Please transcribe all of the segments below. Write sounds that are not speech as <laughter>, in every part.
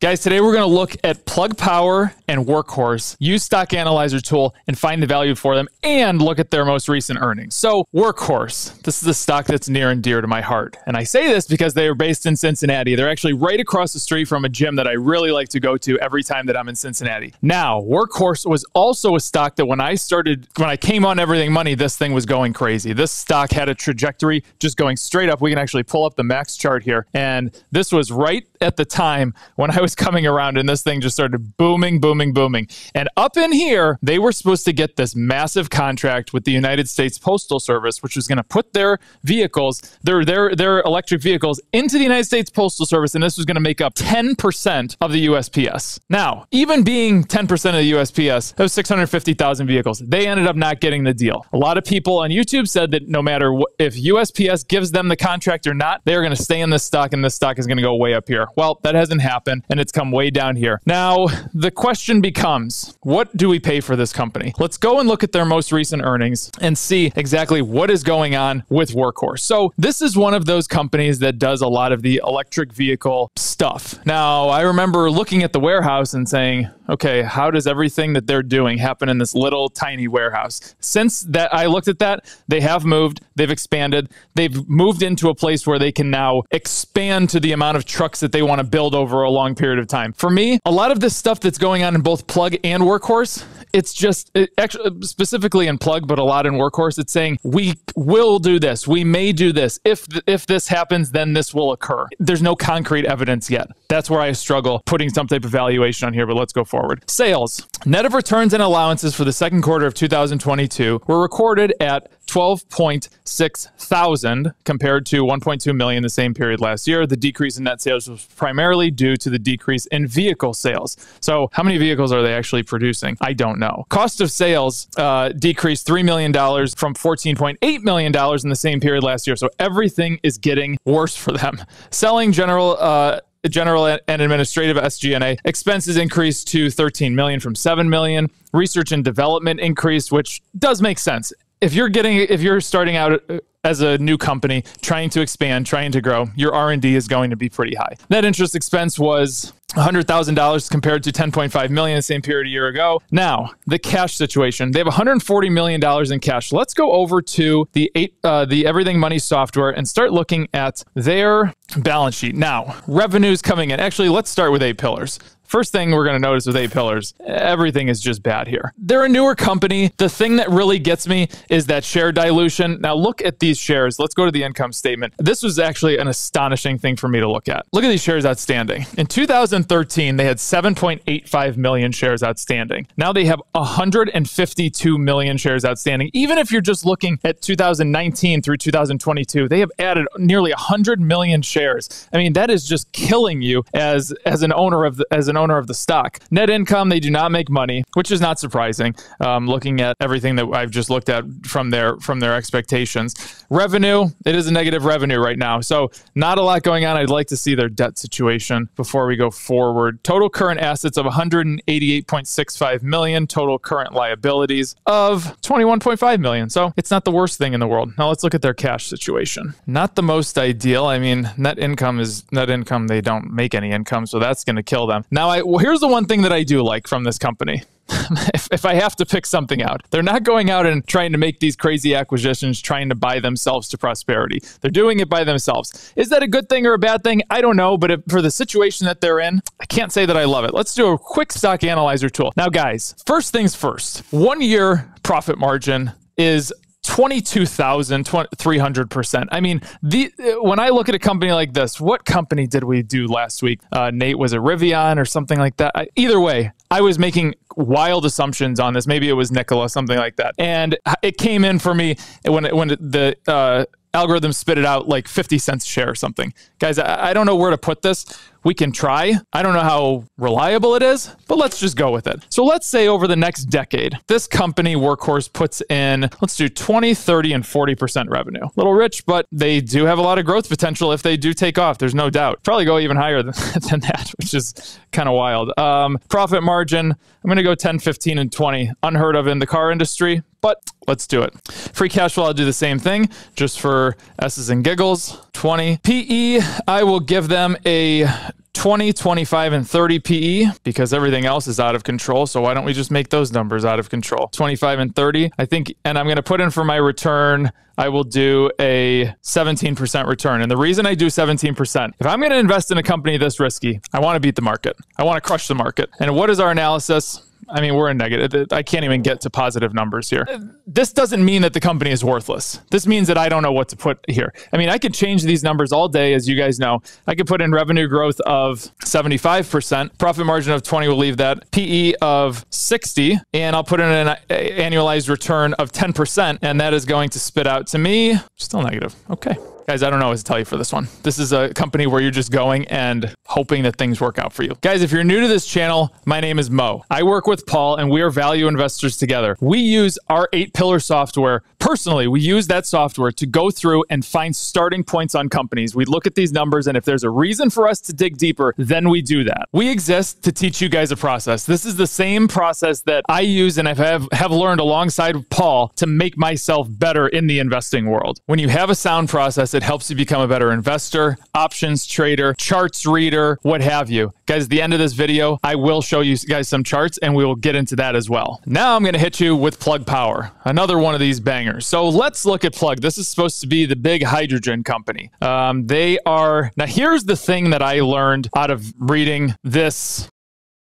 Guys, today we're going to look at Plug Power and Workhorse, use Stock Analyzer tool and find the value for them and look at their most recent earnings. So, Workhorse, this is a stock that's near and dear to my heart. And I say this because they are based in Cincinnati. They're actually right across the street from a gym that I really like to go to every time that I'm in Cincinnati. Now, Workhorse was also a stock that when I started, when I came on Everything Money, this thing was going crazy. This stock had a trajectory just going straight up. We can actually pull up the max chart here. And this was right at the time when I was coming around and this thing just started booming, booming, booming. booming. And up in here, they were supposed to get this massive contract with the United States Postal Service, which was going to put their vehicles, their their their electric vehicles into the United States Postal Service, and this was going to make up 10% of the USPS. Now, even being 10% of the USPS, that was 650,000 vehicles. They ended up not getting the deal. A lot of people on YouTube said that no matter what, if USPS gives them the contract or not, they are going to stay in this stock, and this stock is going to go way up here. Well, that hasn't happened and it's come way down here. Now, the question becomes what do we pay for this company? Let's go and look at their most recent earnings and see exactly what is going on with Workhorse. So, this is one of those companies that does a lot of the electric vehicle stuff. Now, I remember looking at the warehouse and saying, okay, how does everything that they're doing happen in this little tiny warehouse? Since that I looked at that, they have moved, they've expanded, they've moved into a place where they can now expand to the amount of trucks that they want to build over a long period of time. For me, a lot of this stuff that's going on in both Plug and Workhorse, it's just it actually specifically in Plug, but a lot in Workhorse. It's saying we will do this, we may do this. If if this happens, then this will occur. There's no concrete evidence yet. That's where I struggle putting some type of valuation on here. But let's go forward. Sales, net of returns and allowances for the second quarter of 2022 were recorded at 12.6 thousand compared to 1.2 million the same period last year. The decrease in net sales was primarily due to the decrease in vehicle sales. So, how many vehicles are they actually producing? I don't know. Cost of sales uh, decreased $3 million from $14.8 million in the same period last year. So, everything is getting worse for them. Selling general uh, general and administrative SG&A expenses increased to 13 million from 7 million. Research and development increased, which does make sense. If you're getting if you're starting out as a new company trying to expand, trying to grow, your R&D is going to be pretty high. Net interest expense was $100,000 compared to 10.5 million the same period a year ago. Now, the cash situation. They have 140 million dollars in cash. Let's go over to the eight uh, the Everything Money software and start looking at their balance sheet. Now, revenues coming in. Actually, let's start with eight pillars. First thing we're going to notice with eight pillars, everything is just bad here. They're a newer company. The thing that really gets me is that share dilution. Now, look at these shares. Let's go to the income statement. This was actually an astonishing thing for me to look at. Look at these shares outstanding. In 2013, they had 7.85 million shares outstanding. Now they have 152 million shares outstanding. Even if you're just looking at 2019 through 2022, they have added nearly 100 million shares. I mean, that is just killing you as as an owner of the, as an owner of the stock. Net income, they do not make money, which is not surprising. Um, looking at everything that I've just looked at from their from their expectations, revenue, it is a negative revenue right now, so not a lot going on. I'd like to see their debt situation before we go forward. Total current assets of 188.65 million. Total current liabilities of 21.5 million. So it's not the worst thing in the world. Now let's look at their cash situation. Not the most ideal. I mean, net income is net income. They don't make any income, so that's going to kill them. Now now, I, well, here's the one thing that I do like from this company. <laughs> if, if I have to pick something out, they're not going out and trying to make these crazy acquisitions, trying to buy themselves to prosperity. They're doing it by themselves. Is that a good thing or a bad thing? I don't know, but if, for the situation that they're in, I can't say that I love it. Let's do a quick stock analyzer tool. Now, guys, first things first one year profit margin is 22,300%. I mean, the when I look at a company like this, what company did we do last week? Uh, Nate, was it Rivian or something like that? I, either way, I was making wild assumptions on this. Maybe it was Nikola, something like that. And it came in for me when, it, when the uh, algorithm spit it out like 50 cents a share or something. Guys, I, I don't know where to put this we can try. I don't know how reliable it is, but let's just go with it. So let's say over the next decade, this company Workhorse puts in, let's do 20, 30, and 40% revenue. A little rich, but they do have a lot of growth potential if they do take off. There's no doubt. Probably go even higher <laughs> than, than that, which is kind of wild. Um, profit margin, I'm going to go 10, 15, and 20. Unheard of in the car industry, but let's do it. Free cash flow, I'll do the same thing just for S's and giggles. 20. PE, I will give them a 20, 25, and 30 PE because everything else is out of control. So why don't we just make those numbers out of control? 25 and 30. I think, and I'm going to put in for my return. I will do a 17% return. And the reason I do 17%, if I'm going to invest in a company this risky, I want to beat the market. I want to crush the market. And what is our analysis? I mean, we're in negative. I can't even get to positive numbers here. This doesn't mean that the company is worthless. This means that I don't know what to put here. I mean, I could change these numbers all day, as you guys know. I could put in revenue growth of 75%, profit margin of 20, we'll leave that, PE of 60, and I'll put in an annualized return of 10%, and that is going to spit out to me still negative. Okay. Guys, I don't know what to tell you for this one. This is a company where you're just going and hoping that things work out for you. Guys, if you're new to this channel, my name is Mo. I work with Paul and we are value investors together. We use our eight pillar software. Personally, we use that software to go through and find starting points on companies. We look at these numbers and if there's a reason for us to dig deeper, then we do that. We exist to teach you guys a process. This is the same process that I use and I have, have learned alongside Paul to make myself better in the investing world. When you have a sound process, it helps you become a better investor, options trader, charts reader, what have you. Guys, at the end of this video, I will show you guys some charts and we will get into that as well. Now I'm going to hit you with Plug Power, another one of these bangers. So let's look at Plug. This is supposed to be the big hydrogen company. Um, they are, now here's the thing that I learned out of reading this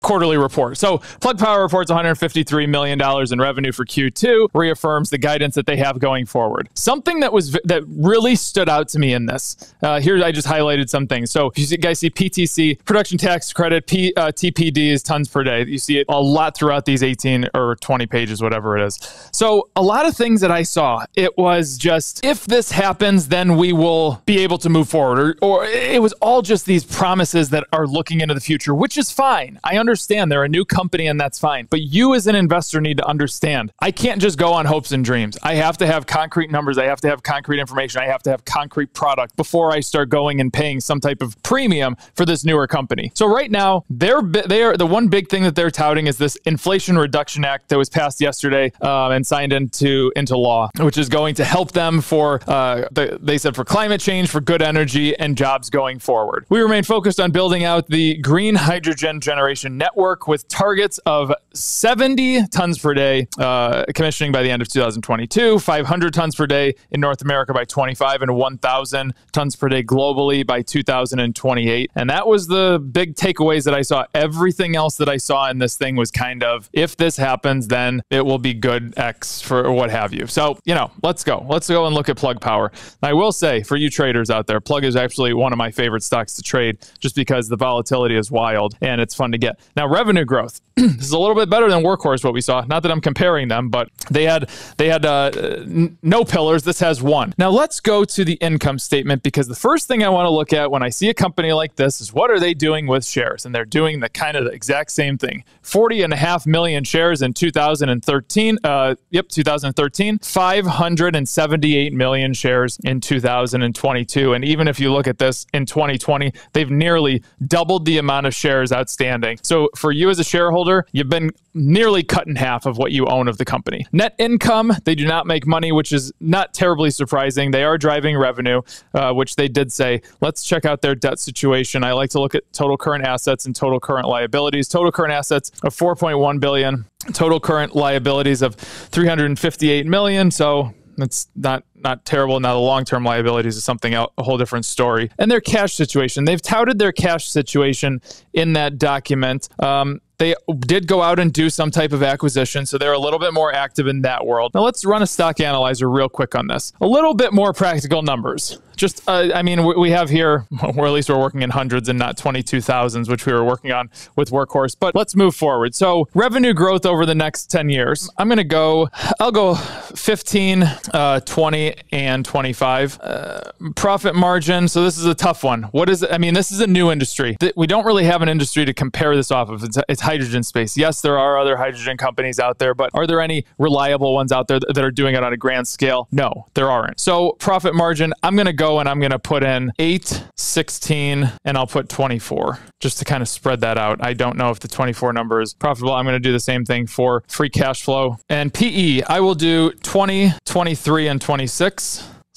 quarterly report. So Plug Power reports $153 million in revenue for Q2, reaffirms the guidance that they have going forward. Something that was that really stood out to me in this. Uh, here I just highlighted some things. So if you guys see PTC, production tax credit, P, uh, TPD is tons per day. You see it a lot throughout these 18 or 20 pages, whatever it is. So a lot of things that I saw, it was just if this happens, then we will be able to move forward. Or, or it was all just these promises that are looking into the future, which is fine. I understand understand they're a new company and that's fine. But you as an investor need to understand I can't just go on hopes and dreams. I have to have concrete numbers. I have to have concrete information. I have to have concrete product before I start going and paying some type of premium for this newer company. So right now, they're they are the one big thing that they're touting is this Inflation Reduction Act that was passed yesterday uh, and signed into into law, which is going to help them for uh, the, they said for climate change, for good energy, and jobs going forward. We remain focused on building out the green hydrogen generation network with targets of 70 tons per day uh, commissioning by the end of 2022, 500 tons per day in North America by 25, and 1,000 tons per day globally by 2028. And that was the big takeaways that I saw. Everything else that I saw in this thing was kind of if this happens, then it will be good X for what have you. So, you know, let's go. Let's go and look at Plug Power. I will say for you traders out there, Plug is actually one of my favorite stocks to trade just because the volatility is wild and it's fun to get. Now, revenue growth. <clears throat> this is a little bit better than Workhorse. What we saw. Not that I'm comparing them, but they had they had uh, n- no pillars. This has one. Now let's go to the income statement because the first thing I want to look at when I see a company like this is what are they doing with shares, and they're doing the kind of the exact same thing. 40 and a half million shares in 2013. Uh, yep, 2013. 578 million shares in 2022. And even if you look at this in 2020, they've nearly doubled the amount of shares outstanding. So for you as a shareholder, you've been nearly cut in half of what you own of the company. Net income, they do not make money, which is not terribly surprising. They are driving revenue, uh, which they did say. Let's check out their debt situation. I like to look at total current assets and total current liabilities. Total current assets of 4.1 billion, total current liabilities of 358 million. So that's not not terrible. Now the long term liabilities is something else, a whole different story. And their cash situation, they've touted their cash situation in that document. Um, they did go out and do some type of acquisition, so they're a little bit more active in that world. Now let's run a stock analyzer real quick on this. A little bit more practical numbers. Just, uh, I mean, we have here, <laughs> or at least we're working in hundreds and not 22,000s, which we were working on with Workhorse. But let's move forward. So revenue growth over the next 10 years. I'm going to go, I'll go 15, uh, 20, and 25. Uh, profit margin. So this is a tough one. What is? I mean, this is a new industry. We don't really have an industry to compare this off of. It's, it's hydrogen space. Yes, there are other hydrogen companies out there, but are there any reliable ones out there that are doing it on a grand scale? No, there aren't. So profit margin, I'm going to go and I'm going to put in 8, 16, and I'll put 24 just to kind of spread that out. I don't know if the 24 number is profitable. I'm going to do the same thing for free cash flow. And PE, I will do 20, 23, and 26.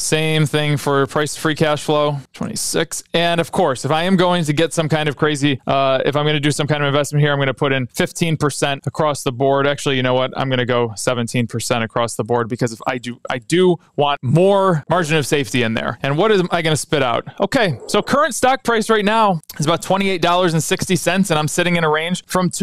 Same thing for price free cash flow, 26. And of course, if I am going to get some kind of crazy, uh, if I'm going to do some kind of investment here, I'm going to put in 15% across the board. Actually, you know what? I'm going to go 17% across the board because if I do, I do want more margin of safety in there. And what am I going to spit out? Okay, so current stock price right now is about $28.60, and I'm sitting in a range from $2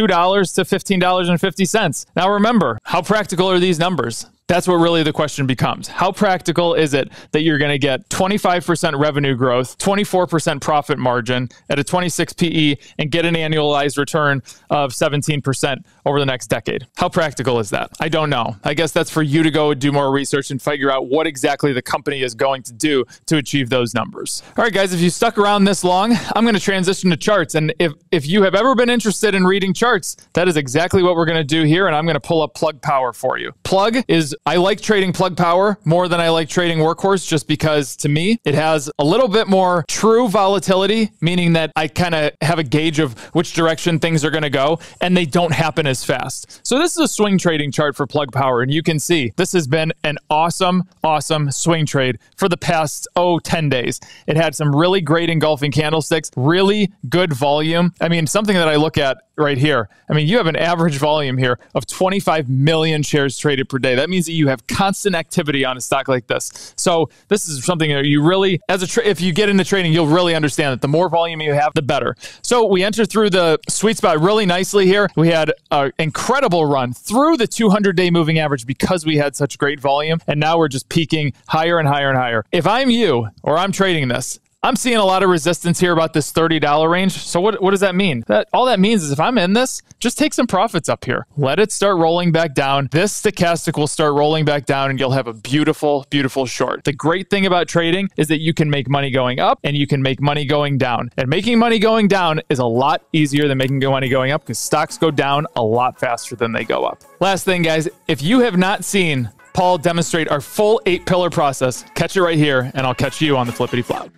to $15.50. Now remember, how practical are these numbers? That's what really the question becomes. How practical is it that you're going to get 25% revenue growth, 24% profit margin at a 26 PE and get an annualized return of 17% over the next decade? How practical is that? I don't know. I guess that's for you to go do more research and figure out what exactly the company is going to do to achieve those numbers. All right, guys, if you stuck around this long, I'm going to transition to charts. And if, if you have ever been interested in reading charts, that is exactly what we're going to do here. And I'm going to pull up Plug Power for you. Plug is I like trading plug power more than I like trading workhorse just because to me it has a little bit more true volatility, meaning that I kind of have a gauge of which direction things are going to go and they don't happen as fast. So this is a swing trading chart for plug power and you can see this has been an awesome, awesome swing trade for the past, oh, 10 days. It had some really great engulfing candlesticks, really good volume. I mean, something that I look at right here. I mean, you have an average volume here of 25 million shares traded per day. That means that you have constant activity on a stock like this. So this is something that you really, as a if you get into trading, you'll really understand that the more volume you have, the better. So we enter through the sweet spot really nicely here. We had an incredible run through the 200 day moving average because we had such great volume, and now we're just peaking higher and higher and higher. If I'm you or I'm trading this, I'm seeing a lot of resistance here about this $30 range. So what, what does that mean? That all that means is if I'm in this, just take some profits up here. Let it start rolling back down. This stochastic will start rolling back down and you'll have a beautiful, beautiful short. The great thing about trading is that you can make money going up and you can make money going down. And making money going down is a lot easier than making money going up because stocks go down a lot faster than they go up. Last thing, guys, if you have not seen Paul demonstrate our full eight pillar process, catch it right here and I'll catch you on the flippity flop.